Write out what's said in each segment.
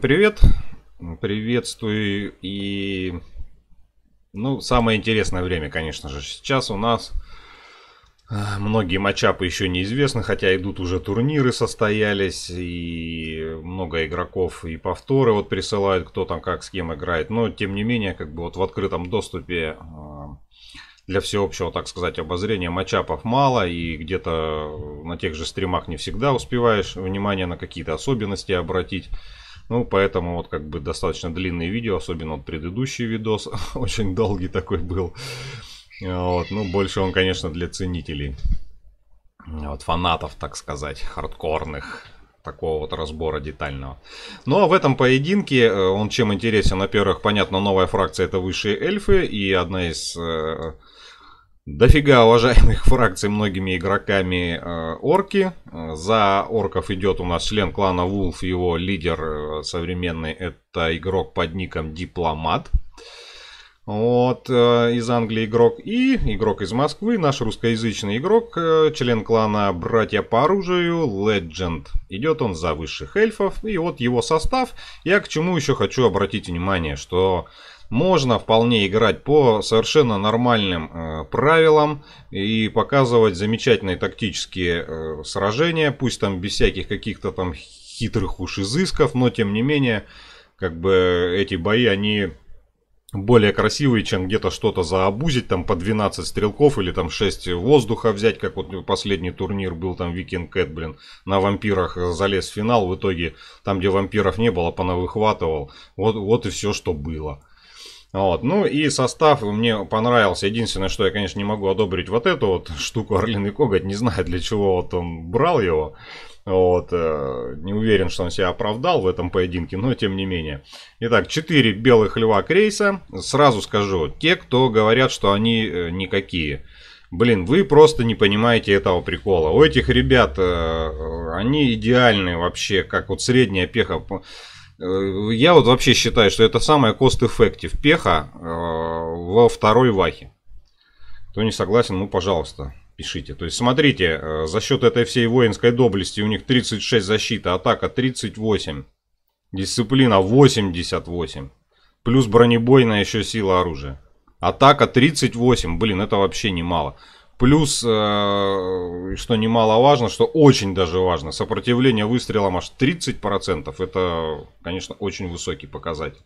Привет! Приветствую и... Ну, самое интересное время, конечно же, сейчас у нас а, многие матчапы еще неизвестны, хотя идут уже турниры состоялись, и много игроков и повторы вот присылают, кто там как с кем играет. Но, тем не менее, как бы вот в открытом доступе а, для всеобщего, так сказать, обозрения матчапов мало, и где-то на тех же стримах не всегда успеваешь внимание на какие-то особенности обратить. Ну, поэтому вот как бы достаточно длинные видео, особенно вот предыдущий видос, очень долгий такой был. Вот, ну, больше он, конечно, для ценителей. Вот, фанатов, так сказать, хардкорных такого вот разбора детального. Ну а в этом поединке э, он чем интересен? Во-первых, понятно, новая фракция это высшие эльфы и одна из э, дофига уважаемых фракций многими игроками э, орки. За орков идет у нас член клана Вулф, его лидер э, современный, это игрок под ником Дипломат. Вот, э, из Англии игрок. И игрок из Москвы, наш русскоязычный игрок, э, член клана Братья по оружию, Legend. Идет он за высших эльфов. И вот его состав. Я к чему еще хочу обратить внимание, что можно вполне играть по совершенно нормальным э, правилам и показывать замечательные тактические э, сражения, пусть там без всяких каких-то там хитрых уж изысков, но тем не менее, как бы эти бои, они более красивые, чем где-то что-то заобузить, там по 12 стрелков или там 6 воздуха взять, как вот последний турнир был, там Викинг Кэт, блин, на вампирах залез в финал, в итоге там, где вампиров не было, понавыхватывал, вот, вот и все, что было. Вот. Ну и состав мне понравился. Единственное, что я, конечно, не могу одобрить вот эту вот штуку Орлиный Коготь. Не знаю, для чего вот он брал его. Вот, э, не уверен, что он себя оправдал в этом поединке, но тем не менее. Итак, 4 белых льва Крейса. Сразу скажу, те, кто говорят, что они э, никакие. Блин, вы просто не понимаете этого прикола. У этих ребят, э, они идеальные вообще, как вот средняя пеха. Э, я вот вообще считаю, что это самая cost-effective пеха э, во второй вахе. Кто не согласен, ну пожалуйста, пишите. То есть смотрите, э, за счет этой всей воинской доблести у них 36 защита, атака 38, дисциплина 88, плюс бронебойная еще сила оружия. Атака 38, блин, это вообще немало. Плюс, э, что немаловажно, что очень даже важно, сопротивление выстрелам аж 30%. Это, конечно, очень высокий показатель.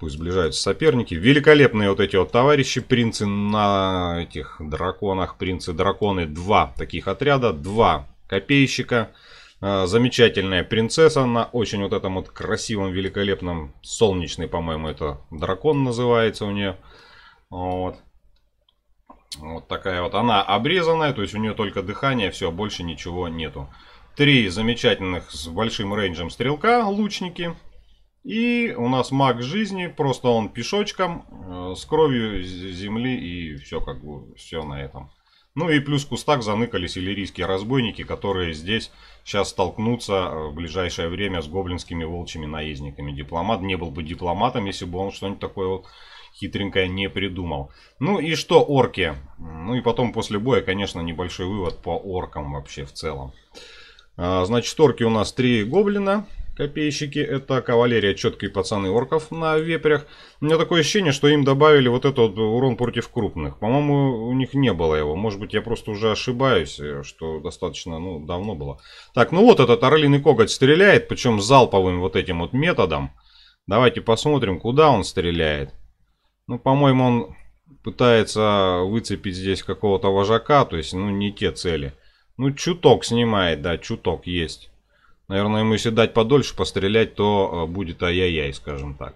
Пусть сближаются соперники. Великолепные вот эти вот товарищи, принцы на этих драконах, принцы-драконы. Два таких отряда, два копейщика. Э, замечательная принцесса на очень вот этом вот красивом, великолепном, солнечный, по-моему, это дракон называется у нее. Вот. Вот такая вот. Она обрезанная, то есть у нее только дыхание, все, больше ничего нету. Три замечательных с большим рейнджем стрелка, лучники. И у нас маг жизни, просто он пешочком, э, с кровью земли и все как бы, все на этом. Ну и плюс в кустах заныкались иллирийские разбойники, которые здесь сейчас столкнутся э, в ближайшее время с гоблинскими волчьими наездниками. Дипломат не был бы дипломатом, если бы он что-нибудь такое вот хитренькое не придумал. Ну и что орки? Ну и потом после боя, конечно, небольшой вывод по оркам вообще в целом. А, значит, орки у нас три гоблина, копейщики. Это кавалерия, четкие пацаны орков на вепрях. У меня такое ощущение, что им добавили вот этот урон против крупных. По-моему, у них не было его. Может быть, я просто уже ошибаюсь, э, что достаточно ну, давно было. Так, ну вот этот орлиный коготь стреляет, причем залповым вот этим вот методом. Давайте посмотрим, куда он стреляет. Ну, по-моему, он пытается выцепить здесь какого-то вожака, то есть, ну, не те цели. Ну, чуток снимает, да, чуток есть. Наверное, ему если дать подольше пострелять, то э, будет ай-яй-яй, скажем так.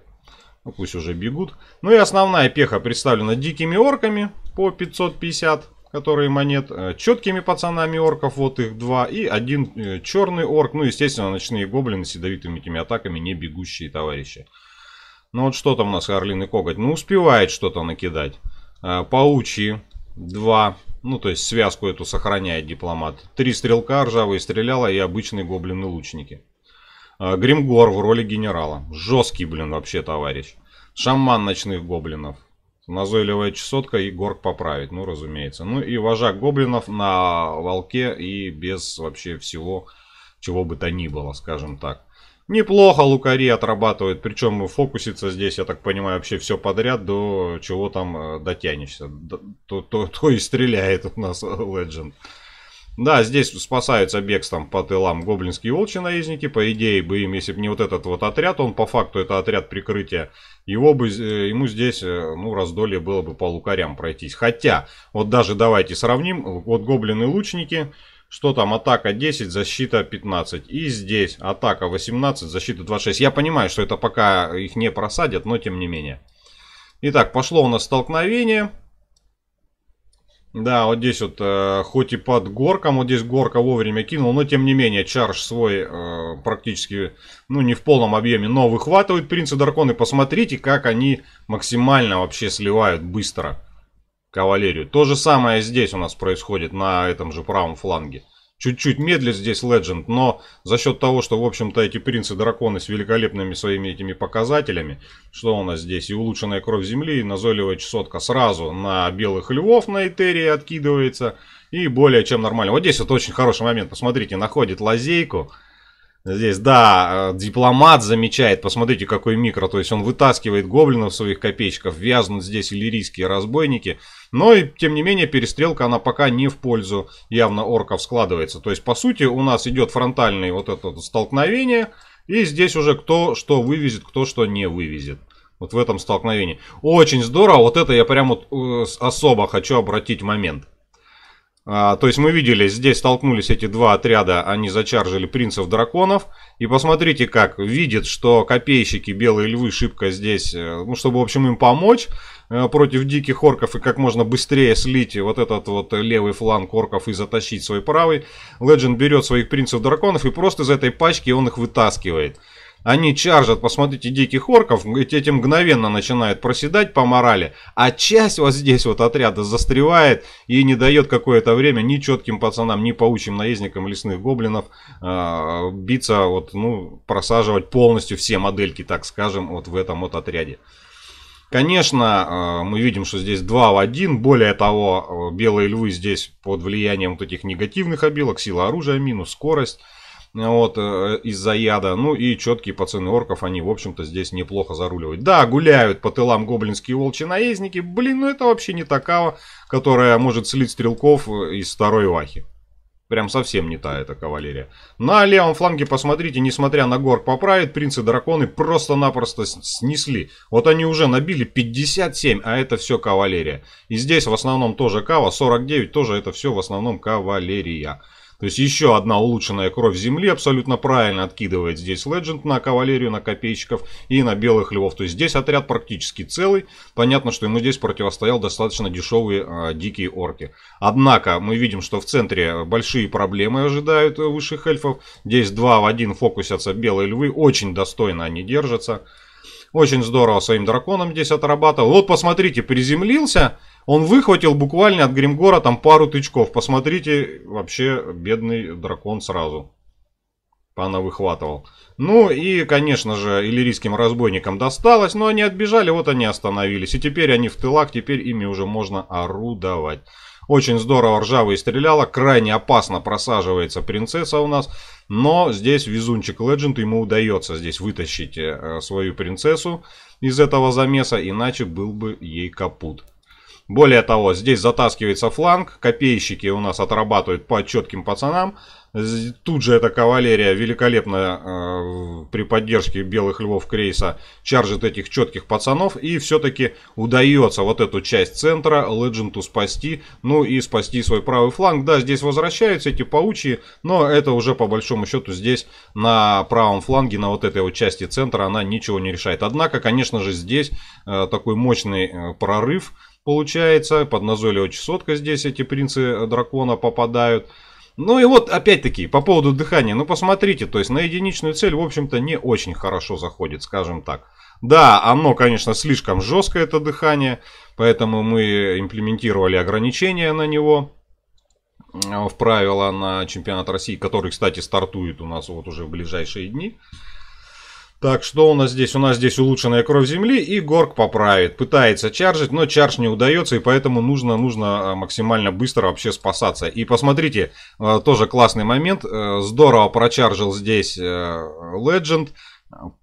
Ну, пусть уже бегут. Ну и основная пеха представлена дикими орками по 550, которые монет. Э, четкими пацанами орков, вот их два. И один э, черный орк. Ну, естественно, ночные гоблины с ядовитыми этими атаками, не бегущие товарищи. Ну вот что там у нас орлиный коготь? Ну успевает что-то накидать. А, паучьи. Два. Ну то есть связку эту сохраняет дипломат. Три стрелка ржавые стреляла и обычные гоблины-лучники. А, Гримгор в роли генерала. Жесткий, блин, вообще товарищ. Шаман ночных гоблинов. Назойливая чесотка и горк поправить, ну разумеется. Ну и вожак гоблинов на волке и без вообще всего, чего бы то ни было, скажем так. Неплохо лукари отрабатывают, причем фокусится здесь, я так понимаю, вообще все подряд, до чего там э, дотянешься. То, то, то и стреляет у нас Legend. Да, здесь спасаются бегством по тылам гоблинские волчьи наездники. По идее бы им, если бы не вот этот вот отряд, он по факту это отряд прикрытия, его бы, э, ему здесь, э, ну, раздолье было бы по лукарям пройтись. Хотя, вот даже давайте сравним, вот гоблины-лучники, что там, атака 10, защита 15. И здесь атака 18, защита 26. Я понимаю, что это пока их не просадят, но тем не менее. Итак, пошло у нас столкновение. Да, вот здесь вот, э, хоть и под горком, вот здесь горка вовремя кинул, но тем не менее, чарж свой э, практически, ну не в полном объеме, но выхватывают принцы драконы. Посмотрите, как они максимально вообще сливают быстро кавалерию. То же самое здесь у нас происходит на этом же правом фланге. Чуть-чуть медлит здесь Legend, но за счет того, что, в общем-то, эти принцы-драконы с великолепными своими этими показателями, что у нас здесь, и улучшенная кровь земли, и назойливая чесотка сразу на белых львов на Этерии откидывается, и более чем нормально. Вот здесь вот очень хороший момент, посмотрите, находит лазейку, Здесь, да, э, дипломат замечает, посмотрите, какой микро, то есть он вытаскивает гоблинов своих копейщиков, вязнут здесь иллирийские разбойники, но и, тем не менее, перестрелка, она пока не в пользу явно орков складывается. То есть, по сути, у нас идет фронтальное вот это столкновение, и здесь уже кто что вывезет, кто что не вывезет. Вот в этом столкновении. Очень здорово, вот это я прям вот э, особо хочу обратить момент. А, то есть мы видели, здесь столкнулись эти два отряда, они зачаржили принцев драконов. И посмотрите как, видит, что копейщики, белые львы шибко здесь, э, ну чтобы в общем им помочь э, против диких орков и как можно быстрее слить вот этот вот левый фланг орков и затащить свой правый. Legend берет своих принцев драконов и просто из этой пачки он их вытаскивает. Они чаржат, посмотрите, диких орков, эти мгновенно начинают проседать по морали, а часть вот здесь вот отряда застревает и не дает какое-то время ни четким пацанам, ни паучьим наездникам лесных гоблинов э, биться, вот, ну, просаживать полностью все модельки, так скажем, вот в этом вот отряде. Конечно, мы видим, что здесь 2 в 1. Более того, белые львы здесь под влиянием вот этих негативных обилок. Сила оружия минус, скорость вот, э, из-за яда. Ну и четкие пацаны орков, они, в общем-то, здесь неплохо заруливают. Да, гуляют по тылам гоблинские волчьи наездники. Блин, ну это вообще не такая, которая может слить стрелков э, из второй вахи. Прям совсем не та эта кавалерия. На левом фланге, посмотрите, несмотря на горк поправит, принцы-драконы просто-напросто снесли. Вот они уже набили 57, а это все кавалерия. И здесь в основном тоже кава, 49 тоже это все в основном кавалерия. То есть еще одна улучшенная кровь земли абсолютно правильно откидывает здесь Legend на кавалерию, на копейщиков и на белых львов. То есть здесь отряд практически целый. Понятно, что ему здесь противостоял достаточно дешевые э, дикие орки. Однако мы видим, что в центре большие проблемы ожидают высших эльфов. Здесь два в один фокусятся белые львы. Очень достойно они держатся. Очень здорово своим драконом здесь отрабатывал. Вот посмотрите, приземлился он выхватил буквально от Гримгора там пару тычков. Посмотрите, вообще бедный дракон сразу. Пана выхватывал. Ну и, конечно же, иллирийским разбойникам досталось, но они отбежали, вот они остановились. И теперь они в тылах, теперь ими уже можно орудовать. Очень здорово ржавый стреляла, крайне опасно просаживается принцесса у нас. Но здесь везунчик Legend, ему удается здесь вытащить э, свою принцессу из этого замеса, иначе был бы ей капут. Более того, здесь затаскивается фланг, копейщики у нас отрабатывают по четким пацанам. Тут же эта кавалерия великолепно э, при поддержке белых львов Крейса чаржит этих четких пацанов. И все-таки удается вот эту часть центра Ледженту спасти. Ну и спасти свой правый фланг. Да, здесь возвращаются эти паучьи, но это уже по большому счету здесь на правом фланге, на вот этой вот части центра она ничего не решает. Однако, конечно же, здесь э, такой мощный э, прорыв получается. Под назойливой чесотка здесь эти принцы дракона попадают. Ну и вот, опять-таки, по поводу дыхания. Ну, посмотрите, то есть на единичную цель, в общем-то, не очень хорошо заходит, скажем так. Да, оно, конечно, слишком жесткое, это дыхание, поэтому мы имплементировали ограничения на него в правила на чемпионат России, который, кстати, стартует у нас вот уже в ближайшие дни. Так, что у нас здесь? У нас здесь улучшенная кровь земли, и Горк поправит. Пытается чаржить, но чарж не удается, и поэтому нужно, нужно а, максимально быстро вообще спасаться. И посмотрите, а, тоже классный момент. Э, здорово прочаржил здесь э, Legend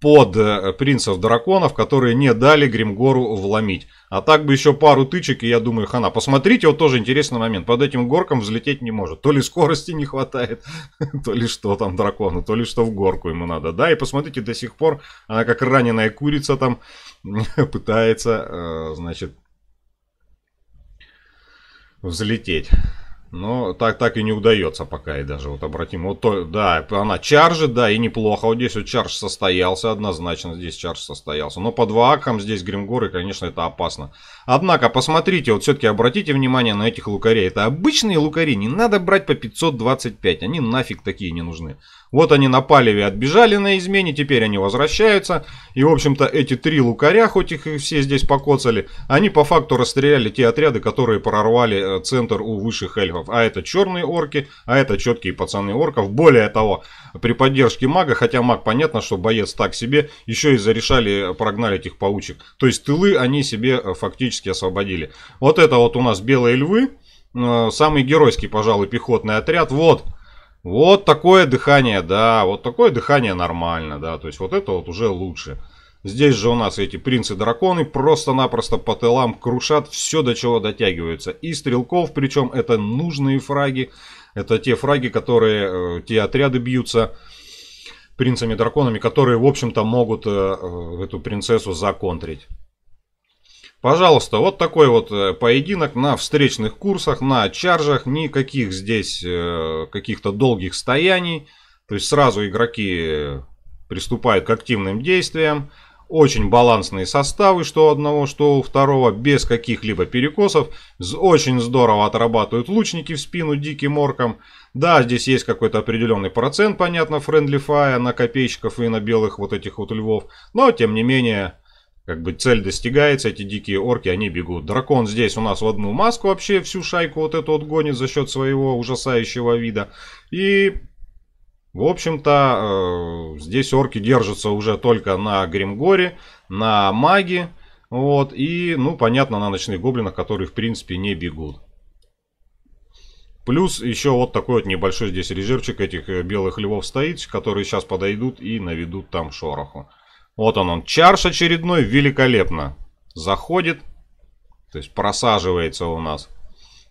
под э, принцев драконов, которые не дали Гримгору вломить. А так бы еще пару тычек, и я думаю, хана. Посмотрите, вот тоже интересный момент. Под этим горком взлететь не может. То ли скорости не хватает, то ли что там дракону, то ли что в горку ему надо. Да, и посмотрите, до сих пор она как раненая курица там пытается, э, значит, взлететь. Но так, так и не удается пока и даже вот обратим. Вот то, да, она чаржит, да, и неплохо. Вот здесь вот чарж состоялся, однозначно здесь чарж состоялся. Но по два акам здесь Гримгоры, конечно, это опасно. Однако, посмотрите, вот все-таки обратите внимание на этих лукарей. Это обычные лукари, не надо брать по 525, они нафиг такие не нужны. Вот они на палеве отбежали на измене, теперь они возвращаются. И, в общем-то, эти три лукаря, хоть их все здесь покоцали, они по факту расстреляли те отряды, которые прорвали э, центр у высших эльфов. А это черные орки, а это четкие пацаны орков. Более того, при поддержке мага, хотя маг, понятно, что боец так себе, еще и зарешали, прогнали этих паучек. То есть тылы они себе э, фактически освободили. Вот это вот у нас белые львы, э, самый геройский, пожалуй, пехотный отряд. Вот, вот такое дыхание, да, вот такое дыхание нормально, да, то есть вот это вот уже лучше. Здесь же у нас эти принцы-драконы просто-напросто по тылам крушат все, до чего дотягиваются. И стрелков, причем это нужные фраги, это те фраги, которые, э, те отряды бьются принцами-драконами, которые, в общем-то, могут э, э, эту принцессу законтрить. Пожалуйста, вот такой вот поединок на встречных курсах, на чаржах, никаких здесь каких-то долгих стояний. То есть сразу игроки приступают к активным действиям. Очень балансные составы, что у одного, что у второго, без каких-либо перекосов. Очень здорово отрабатывают лучники в спину диким оркам. Да, здесь есть какой-то определенный процент, понятно, френдли фая на копейщиков и на белых вот этих вот львов. Но, тем не менее, как бы цель достигается, эти дикие орки, они бегут. Дракон здесь у нас в одну маску вообще всю шайку вот эту вот гонит за счет своего ужасающего вида. И, в общем-то, э, здесь орки держатся уже только на Гримгоре, на маге. Вот, и, ну, понятно, на ночных гоблинах, которые, в принципе, не бегут. Плюс еще вот такой вот небольшой здесь резервчик этих э, белых львов стоит, которые сейчас подойдут и наведут там шороху. Вот он, он, чарш очередной, великолепно. Заходит, то есть просаживается у нас.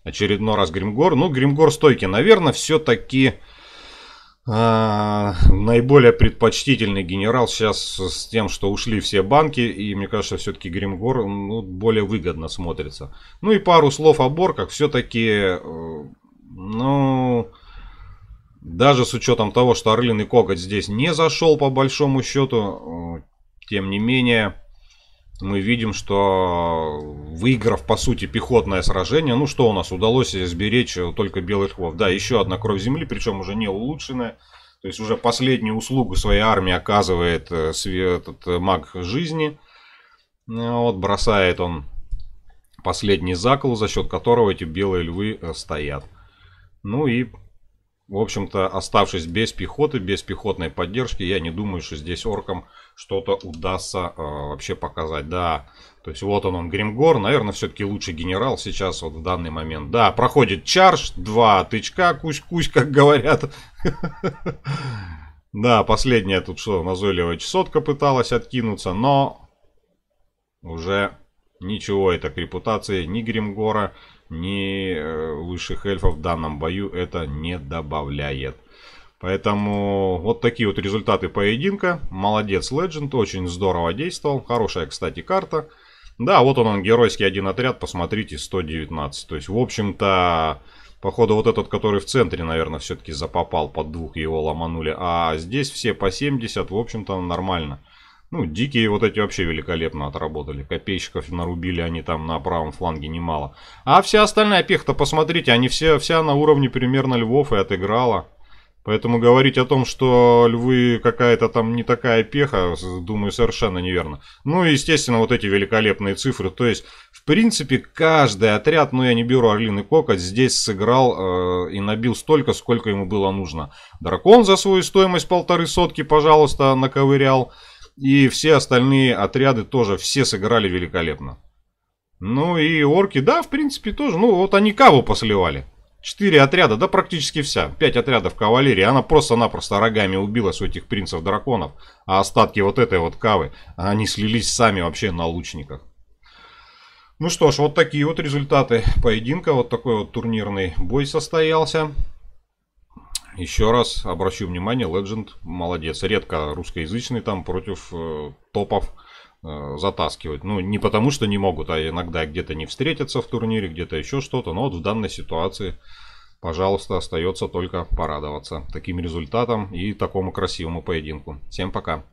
Очередной раз Гримгор. Ну, Гримгор стойкий. Наверное, все-таки а, наиболее предпочтительный генерал сейчас с тем, что ушли все банки. И мне кажется, все-таки Гримгор ну, более выгодно смотрится. Ну и пару слов о Борках. Все-таки, э, ну... Даже с учетом того, что Орлиный Коготь здесь не зашел по большому счету, тем не менее, мы видим, что выиграв, по сути, пехотное сражение, ну что у нас удалось сберечь только белых львов. Да, еще одна кровь земли, причем уже не улучшенная. То есть уже последнюю услугу своей армии оказывает э, этот э, маг жизни. Вот бросает он последний закол, за счет которого эти белые львы э, стоят. Ну и в общем-то, оставшись без пехоты, без пехотной поддержки, я не думаю, что здесь оркам что-то удастся э, вообще показать. Да, то есть вот он, он Гримгор, наверное, все-таки лучший генерал сейчас вот в данный момент. Да, проходит чарж, два тычка, кусь-кусь, как говорят. Да, последняя тут что, назойливая чесотка пыталась откинуться, но уже ничего это к репутации ни Гримгора, ни э, высших эльфов в данном бою это не добавляет. Поэтому вот такие вот результаты поединка. Молодец Legend, очень здорово действовал. Хорошая, кстати, карта. Да, вот он, он геройский один отряд, посмотрите, 119. То есть, в общем-то, походу вот этот, который в центре, наверное, все-таки запопал под двух, его ломанули. А здесь все по 70, в общем-то, нормально. Ну, дикие вот эти вообще великолепно отработали. Копейщиков нарубили они там на правом фланге немало. А вся остальная пехта, посмотрите, они все, вся на уровне примерно львов и отыграла. Поэтому говорить о том, что львы какая-то там не такая пеха, думаю, совершенно неверно. Ну и, естественно, вот эти великолепные цифры. То есть, в принципе, каждый отряд, ну я не беру Орлиный Кокоть, здесь сыграл э, и набил столько, сколько ему было нужно. Дракон за свою стоимость полторы сотки, пожалуйста, наковырял. И все остальные отряды тоже все сыграли великолепно. Ну и орки, да, в принципе, тоже. Ну, вот они каву посливали. Четыре отряда, да практически вся. Пять отрядов кавалерии. Она просто-напросто рогами убилась у этих принцев-драконов. А остатки вот этой вот кавы, они слились сами вообще на лучниках. Ну что ж, вот такие вот результаты поединка. Вот такой вот турнирный бой состоялся. Еще раз обращу внимание, Legend молодец. Редко русскоязычный там против э, топов э, затаскивать. Ну, не потому что не могут, а иногда где-то не встретятся в турнире, где-то еще что-то. Но вот в данной ситуации, пожалуйста, остается только порадоваться таким результатом и такому красивому поединку. Всем пока.